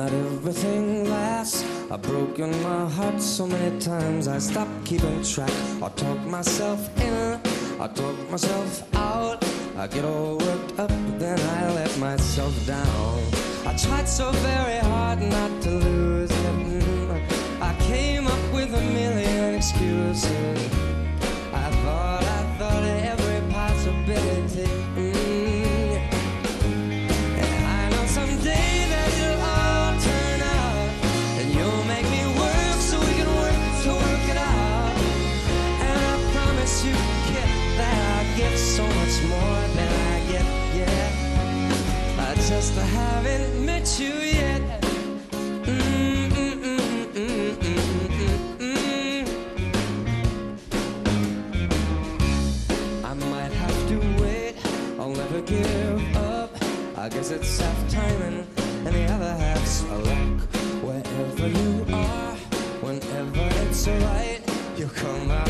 not everything lasts. I've broken my heart so many times I stopped keeping track. I talk myself in, I talk myself out. I get all worked up, then I let myself down. I tried so very hard not to lose it. Mm, I came up with a million excuses. More than I get, yeah. I just haven't met you yet. I might have to wait, I'll never give up. I guess it's half timing, and the other half's a luck. Wherever you are, whenever it's alright, you come out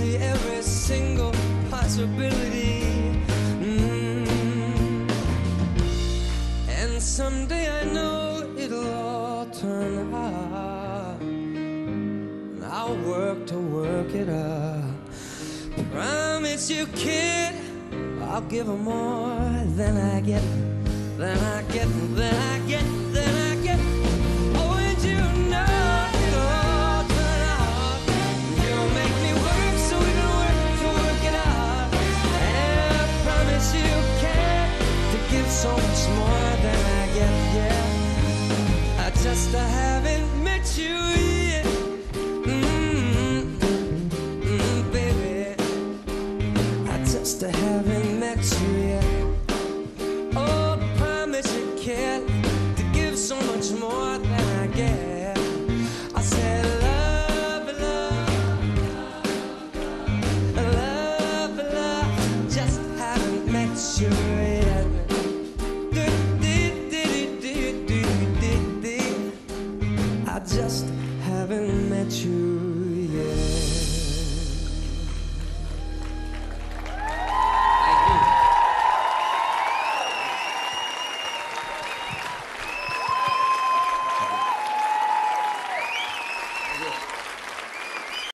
see every single possibility. Mm. And someday I know it'll all turn out. And I'll work to work it out. Promise you, kid, I'll give her more than I get, than I get, than I get,